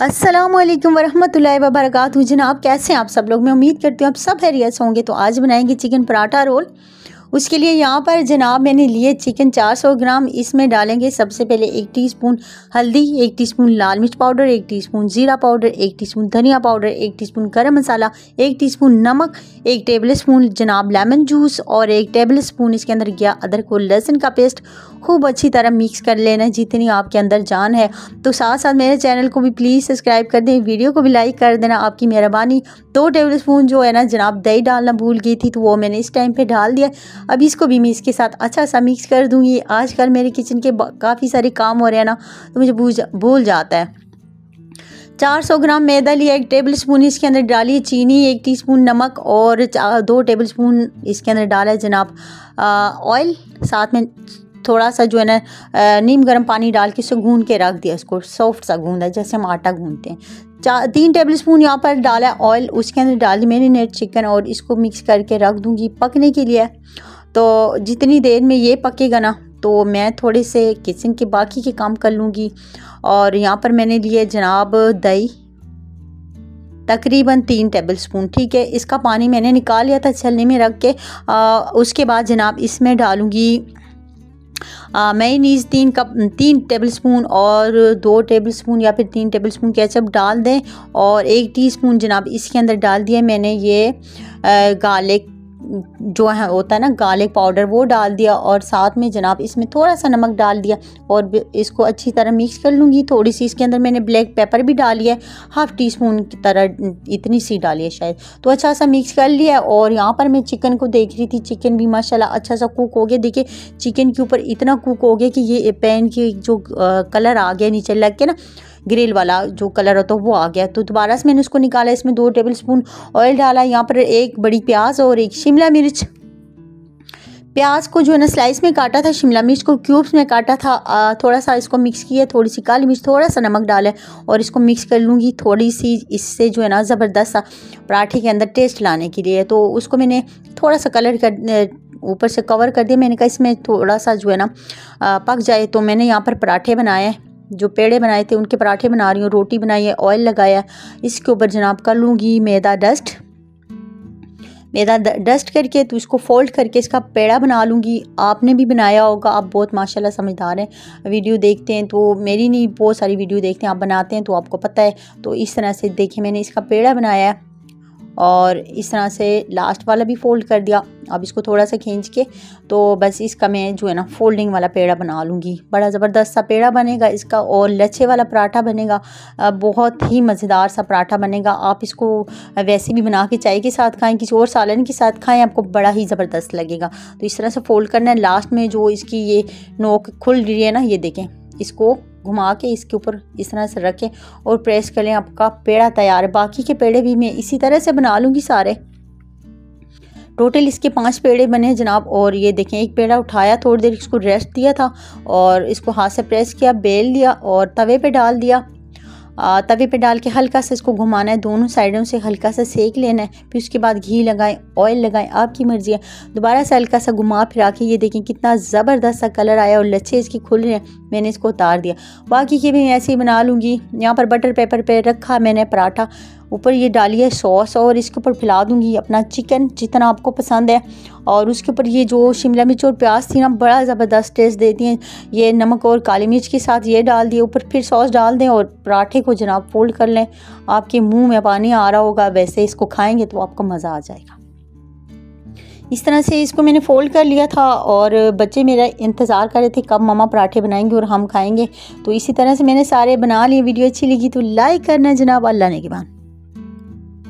अस्सलाम वालेकुम वरहमतुल्लाहि वबरकातुहू। जनाब, कैसे हैं आप सब लोग? मैं उम्मीद करती हूँ आप सब हैरियस होंगे। तो आज बनाएँगे चिकन पराठा रोल। उसके लिए यहाँ पर जनाब मैंने लिए चिकन 400 ग्राम। इसमें डालेंगे सबसे पहले एक टीस्पून हल्दी, एक टीस्पून लाल मिर्च पाउडर एक टीस्पून ज़ीरा पाउडर एक टीस्पून धनिया पाउडर एक टीस्पून गरम मसाला, एक टीस्पून नमक, एक टेबल स्पून जनाब लेमन जूस और एक टेबल स्पून इसके अंदर गया अदरक और लहसुन का पेस्ट खूब अच्छी तरह मिक्स कर लेना जितनी आपके अंदर जान है। तो साथ साथ मेरे चैनल को भी प्लीज़ सब्सक्राइब कर दें वीडियो को भी लाइक कर देना, आपकी मेहरबानी। दो टेबल स्पून जो है ना जनाब दही डालना भूल गई थी तो वो मैंने इस टाइम पे डाल दिया। अब इसको भी मैं इसके साथ अच्छा सा मिक्स कर दूँगी। आजकल मेरे किचन के काफ़ी सारे काम हो रहे हैं ना तो मुझे भूल जाता है। 400 ग्राम मैदा लिया, एक टेबल स्पून इसके अंदर डाली चीनी, एक टीस्पून नमक और दो टेबल स्पून इसके अंदर डाला है जनाब ऑयल साथ में थोड़ा सा जो है ना नीम गर्म पानी डाल के इसे गूंद के रख दिया, इसको सॉफ्ट सा गूंदा, जैसे हम आटा गूंदते हैं। चार तीन टेबल स्पून यहाँ पर डाला ऑयल उसके अंदर डाल मैरिनेट चिकन और इसको मिक्स करके रख दूँगी पकने के लिए। तो जितनी देर में ये पकेगा ना तो मैं थोड़े से किचन के बाकी के काम कर लूँगी। और यहाँ पर मैंने लिए जनाब दही तकरीबन तीन टेबल स्पून ठीक है? इसका पानी मैंने निकाल लिया था छलने में रख के। आ, उसके बाद जनाब इसमें डालूँगी मैं नीज तीन कप तीन टेबल स्पून और दो टेबल स्पून या फिर तीन टेबल स्पून केचप डाल दें और एक टीस्पून जनाब इसके अंदर डाल दिया मैंने ये गार्लिक जो है, होता है ना गार्लिक पाउडर वो डाल दिया और साथ में जनाब इसमें थोड़ा सा नमक डाल दिया और इसको अच्छी तरह मिक्स कर लूँगी। थोड़ी सी इसके अंदर मैंने ब्लैक पेपर भी डाली है हाफ़ टी स्पून की तरह इतनी सी डाली है शायद। तो अच्छा सा मिक्स कर लिया और यहाँ पर मैं चिकन को देख रही थी। चिकन भी माशाल्लाह अच्छा सा कुक हो गया। देखिए चिकन के ऊपर इतना कुक हो गया कि ये पैन की जो कलर आ गया नीचे लग के ना। ग्रिल वाला जो कलर होता है वो आ गया। तो दोबारा से मैंने उसको निकाला इसमें दो टेबल स्पून ऑयल डाला यहाँ पर एक बड़ी प्याज और एक शिमला मिर्च। प्याज को जो है ना स्लाइस में काटा था शिमला मिर्च को क्यूब्स में काटा था आ, थोड़ा सा इसको मिक्स किया थोड़ी सी काली मिर्च थोड़ा सा नमक डाला और इसको मिक्स कर लूँगी थोड़ी सी इससे जो है ना ज़बरदस्त सा पराठे के अंदर टेस्ट लाने के लिए। तो उसको मैंने थोड़ा सा कलर कर ऊपर से कवर कर दिया मैंने कहा इसमें थोड़ा सा जो है ना पक जाए तो मैंने यहाँ पर पराठे बनाए। जो पेड़े बनाए थे, उनके पराठे बना रही हूँ, रोटी बनाई है ऑयल लगाया इसके ऊपर जनाब कर लूँगी मैदा डस्ट मैदा डस्ट करके तो इसको फोल्ड करके इसका पेड़ा बना लूँगी। आपने भी बनाया होगा, आप बहुत माशाल्लाह समझदार हैं। वीडियो देखते हैं तो मेरी नहीं, बहुत सारी वीडियो देखते हैं, आप बनाते हैं तो आपको पता है। तो इस तरह से देखिए मैंने इसका पेड़ा बनाया है। और इस तरह से लास्ट वाला भी फोल्ड कर दिया। अब इसको थोड़ा सा खींच के तो बस इसका मैं जो है ना फोल्डिंग वाला पेड़ा बना लूँगी। बड़ा ज़बरदस्त सा पेड़ा बनेगा इसका और लच्छे वाला पराठा बनेगा। बहुत ही मज़ेदार सा पराठा बनेगा। आप इसको वैसे भी बना के चाय के साथ खाएँ, किसी और सालन के साथ खाएँ, आपको बड़ा ही ज़बरदस्त लगेगा। तो इस तरह से फोल्ड करना है। लास्ट में जो इसकी ये नोक खुल रही है ना, ये देखें। इसको घुमा के इसके ऊपर इस तरह से रखें और प्रेस कर लें आपका पेड़ा तैयार है। बाकी के पेड़े भी मैं इसी तरह से बना लूँगी सारे। टोटल इसके पाँच पेड़े बने जनाब और ये देखें, एक पेड़ा उठाया, थोड़ी देर इसको रेस्ट दिया था और इसको हाथ से प्रेस किया, बेल दिया और तवे पे डाल दिया। तवे पे डाल के हल्का सा इसको घुमाना है, दोनों साइडों से हल्का सा सेक लेना है, फिर उसके बाद घी लगाएँ ऑयल लगाएँ, आपकी मर्ज़ी है। दोबारा से हल्का सा घुमा फिरा के ये देखें कितना ज़बरदस्त सा कलर आया और लच्छे इसके खुल रहे हैं, मैंने इसको उतार दिया। बाकी की भी ऐसे ही बना लूँगी, यहाँ पर बटर पेपर पे रखा मैंने पराठा, ऊपर ये डालिए सॉस और इसके ऊपर फैला दूँगी अपना चिकन जितना आपको पसंद है। और उसके ऊपर ये जो शिमला मिर्च और प्याज थी ना, बड़ा ज़बरदस्त टेस्ट देती हैं। ये नमक और काली मिर्च के साथ ये डाल दिए, ऊपर फिर सॉस डाल दें और पराठे को जनाब फोल्ड कर लें। आपके मुँह में पानी आ रहा होगा, वैसे इसको खाएँगे तो आपको मज़ा आ जाएगा। इस तरह से इसको मैंने फ़ोल्ड कर लिया था और बच्चे मेरा इंतज़ार कर रहे थे कब ममा पराठे बनाएँगे और हम खाएँगे। तो इसी तरह से मैंने सारे बना लिए, वीडियो अच्छी लगी तो लाइक करना जनाब, अल्लाह ने के बाद